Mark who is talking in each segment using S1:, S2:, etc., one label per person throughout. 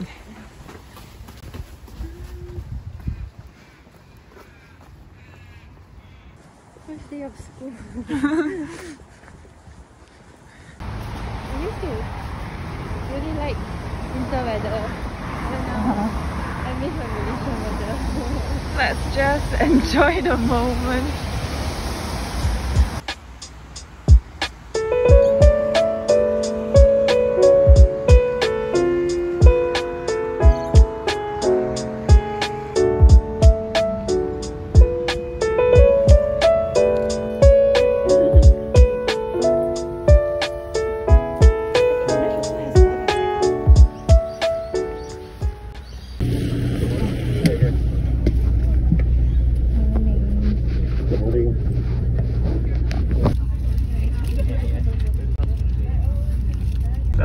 S1: First day of school. I used to really like winter weather. But now I miss my Malaysian weather.
S2: Let's just enjoy the moment.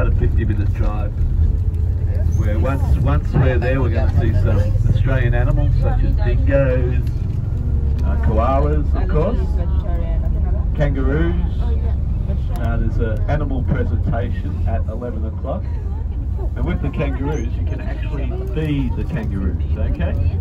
S3: About a 50 minute drive. Where once once we're there, we're going to see some Australian animals such as dingoes, uh, koalas, of course, kangaroos. Uh, there's an animal presentation at 11 o'clock. And with the kangaroos, you can actually feed the kangaroos, okay?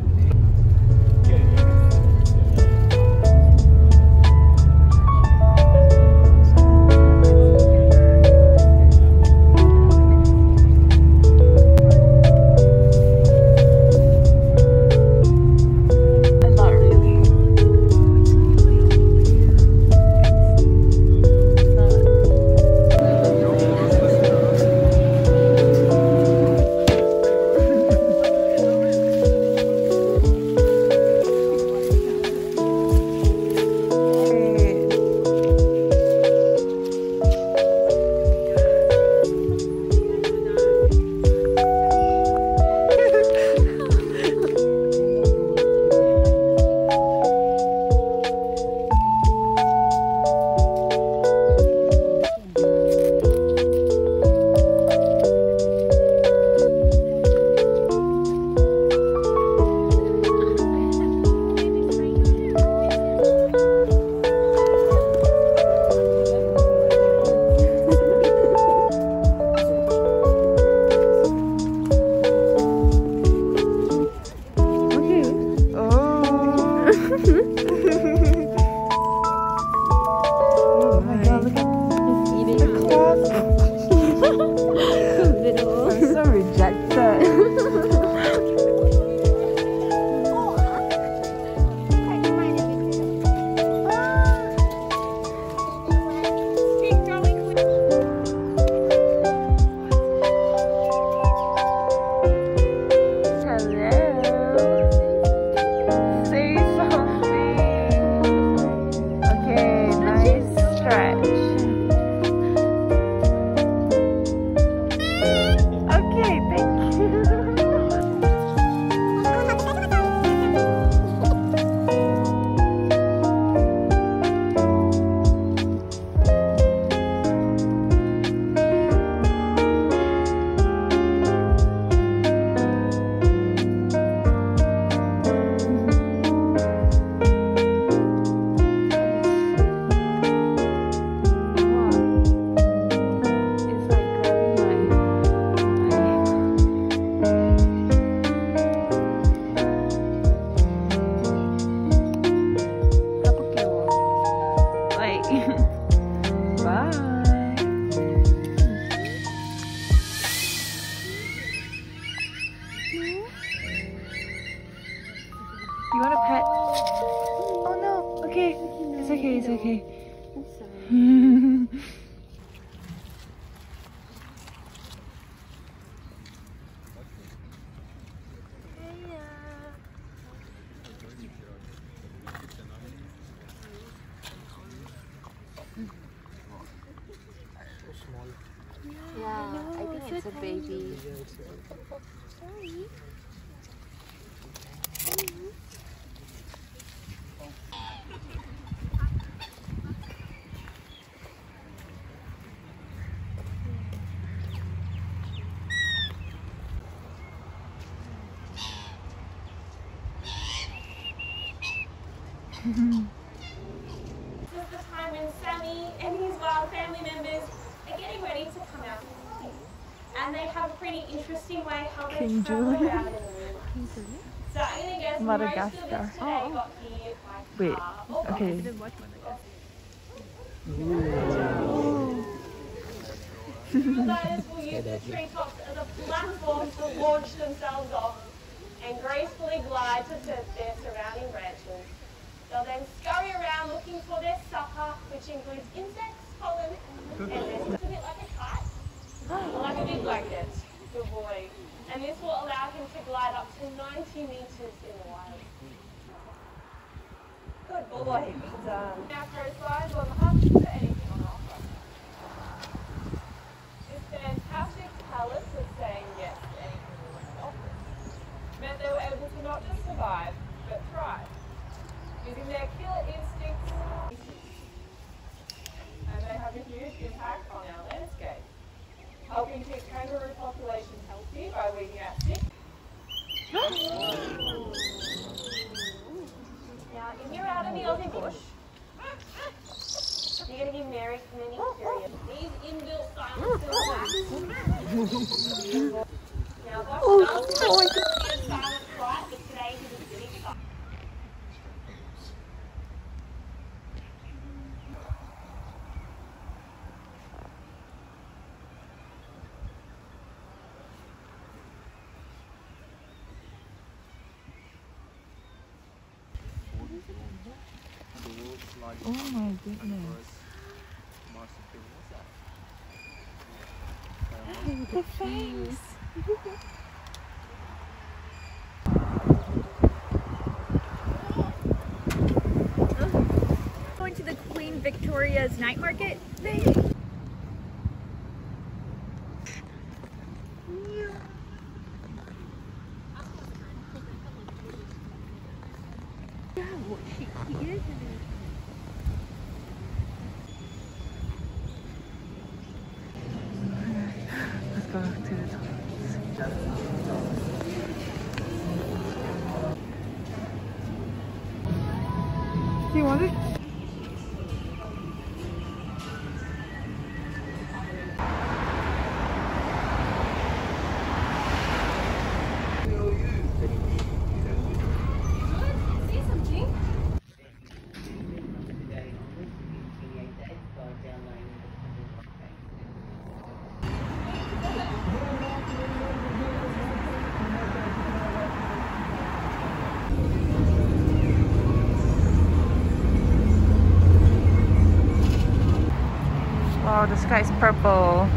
S2: It's okay. It's okay.
S1: Yeah, I think it's a baby.
S4: This is the time when Sammy and his wild family members are getting ready to come out. And they have a pretty interesting way how they
S2: King
S4: travel
S2: Julian.
S4: around in the. So I'm gonna guess
S2: Madagascar.
S4: most of us today got here by
S2: Wait,
S4: car or bus.
S2: okay.
S4: Gliders will use the treetops as a platform to launch themselves off and gracefully glide to the- their surrounding branches. They'll then scurry around looking for their supper, which includes insects, pollen, and this. It's a bit like a kite, oh, or like a big blanket to avoid. And this will allow him to glide up to 90 meters in the wild. Good boy, well done. Our coastline will have for anything on offer. This fantastic palace of saying yes to anything that was offered meant they were able to not just survive, but thrive, using their killer instincts. And they have a huge impact on our landscape, helping keep kangaroo populations healthy by weeding out sick. Now, if you're out in the Aussie bush, you're going to give Mary many periods. These inbuilt silencers Now, Bosch
S2: Oh, oh my
S4: have Oh,
S2: oh my goodness. The face.
S5: Going to the Queen Victoria's night market.
S2: Let's you want it? The sky is purple.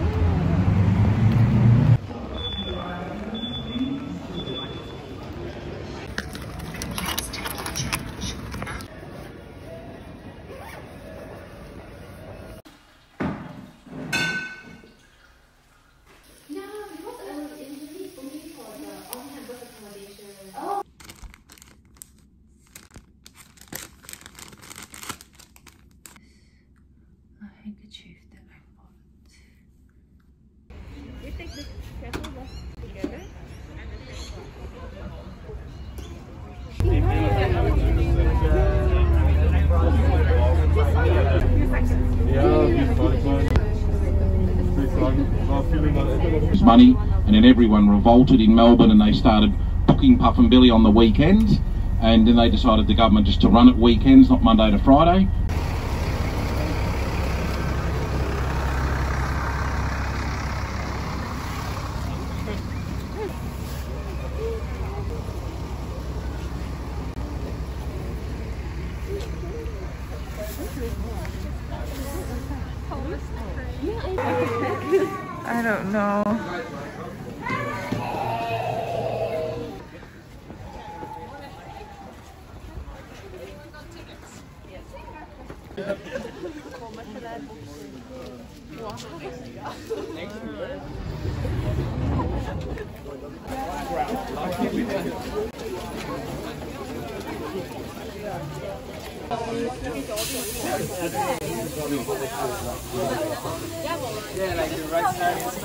S2: A handkerchief that I bought.
S1: We take the kettle box together.
S6: money, and then everyone revolted in Melbourne and they started booking Puffing Billy on the weekends. And then they decided the government just to run it weekends, not Monday to Friday.
S2: I don't know. Yeah, like the right side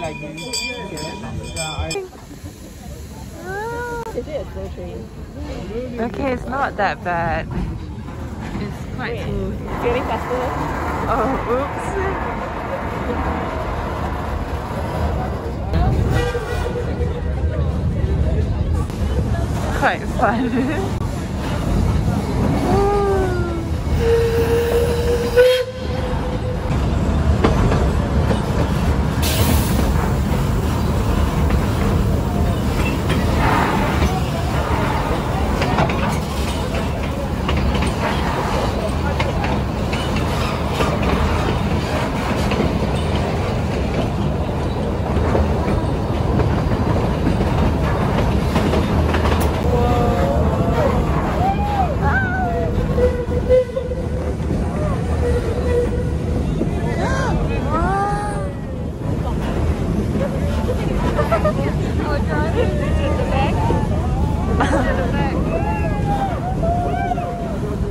S2: like. Okay, it's not that bad. It's quite cool.
S1: Getting faster.
S2: Oh, oops. Quite fun.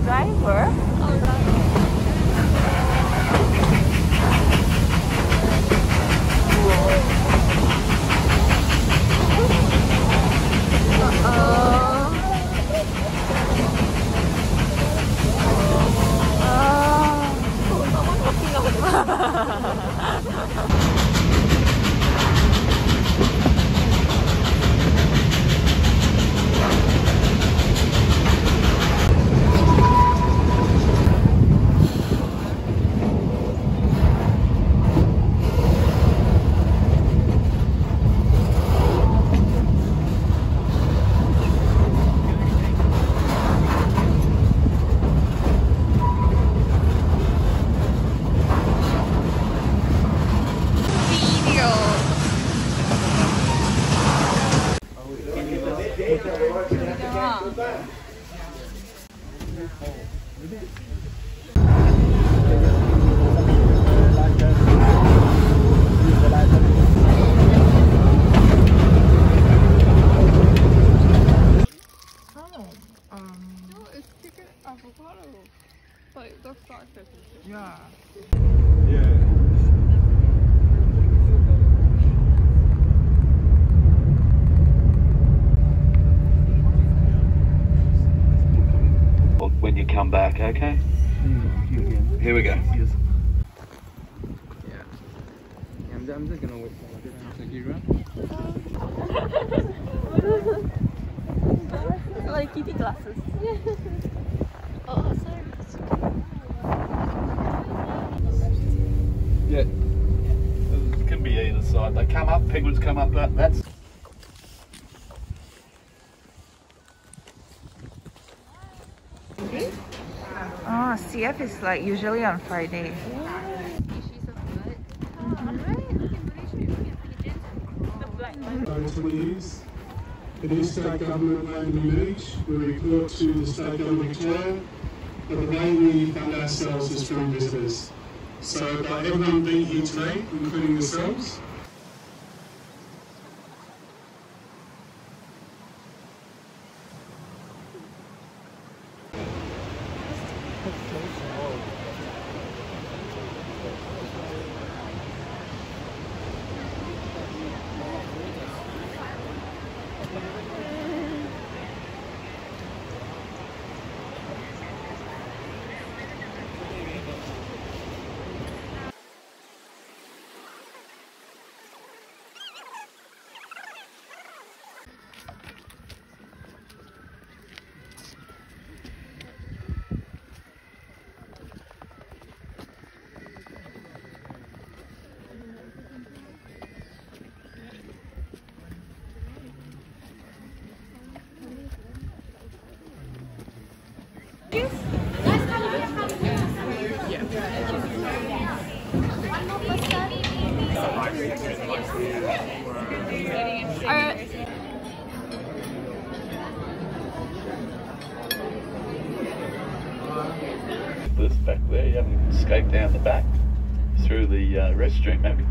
S2: Driver?
S1: No,
S2: Yeah.
S3: Oh, you did. Okay? Hmm. Here we go.
S2: I'm, I'm just gonna wait for Shakira.
S1: Like kitty glasses. oh, sorry.
S3: Yeah. It can be either side. They come up, penguins come up, that, that's
S2: Oh, CF is like usually on Friday.
S7: Please. It is state government land village. We report to the state government Victoria, but the way we fund ourselves is from visitors. So by everyone being here today, including yourselves,
S3: this back there. You haven't escaped down the back through the uh, restroom, maybe.